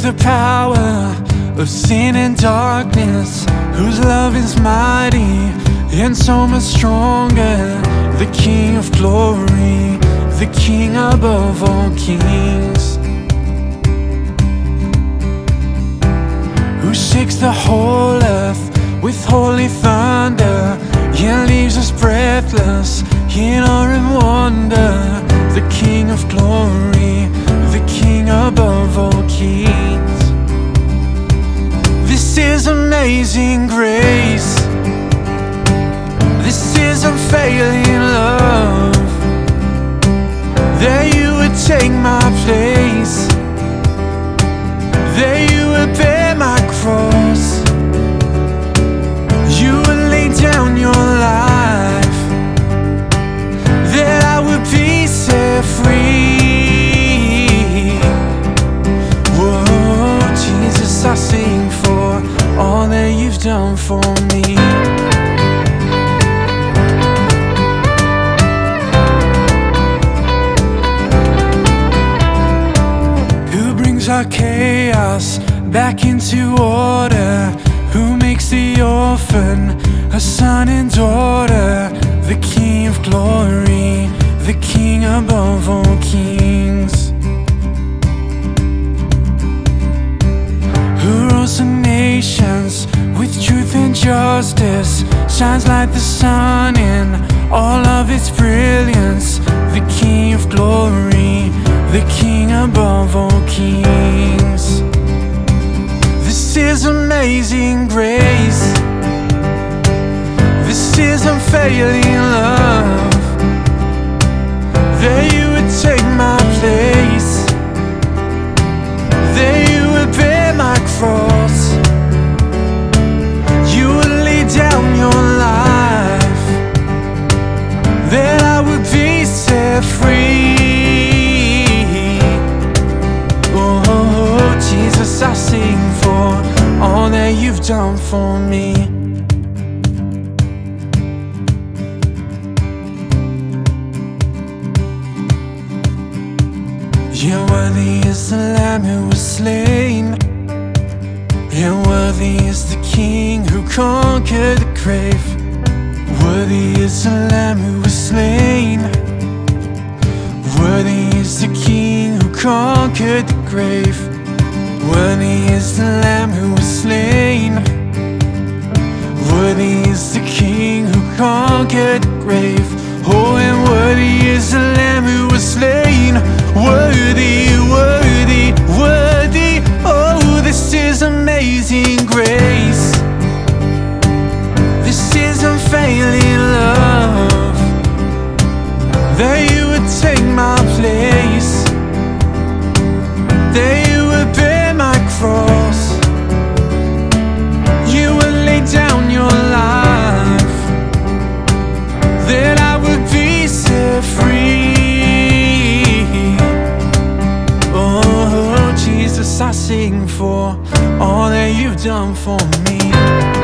the power of sin and darkness, whose love is mighty and so much stronger. The King of glory, the King above all kings. Who shakes the whole earth with holy thunder, and leaves us breathless in awe and wonder. The King of glory, amazing grace. This is unfailing done for me. Who brings our chaos back into order? Who makes the orphan a son and daughter? The King of glory, the King above all kings. Justice? Shines like the sun in all of its brilliance. The King of glory, the King above all kings. This is amazing grace. This is unfailing love. I sing for all that you've done for me. Yeah, worthy is the Lamb who was slain. Yeah, worthy is the King who conquered the grave. Worthy is the Lamb who was slain. Worthy is the King who conquered the grave. Worthy is the Lamb who was slain. Worthy is the King who conquered the grave. Oh, and worthy is the I sing for all that you've done for me.